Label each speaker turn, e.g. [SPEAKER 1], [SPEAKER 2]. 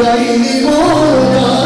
[SPEAKER 1] Israeli more.